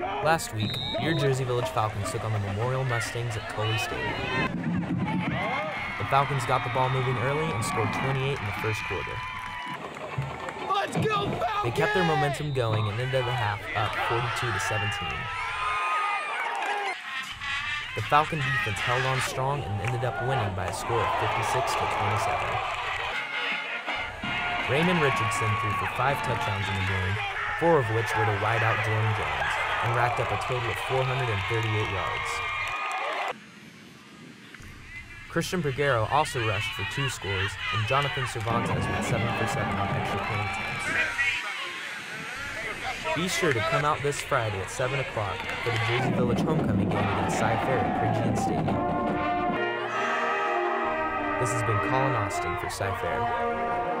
Last week, your Jersey Village Falcons took on the Memorial Mustangs at Tully Stadium. The Falcons got the ball moving early and scored 28 in the first quarter. Let's go, Falcons! They kept their momentum going and ended the half up 42 to 17. The Falcon defense held on strong and ended up winning by a score of 56 to 27. Raymond Richardson threw for five touchdowns in the game, four of which were to wideout Jordan Jones, and racked up a total of 438 yards. Christian Peguero also rushed for two scores, and Jonathan Cervantes went 7 for 7 on extra point attempts. Be sure to come out this Friday at 7 o'clock for the Jersey Village homecoming game against Cy Fair at Pridgeon Stadium. This has been Colin Austin for Cy Fair.